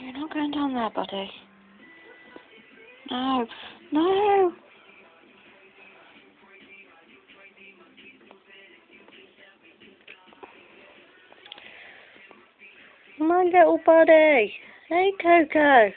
You're not going down there, buddy. No. No! my little buddy. Hey, Coco.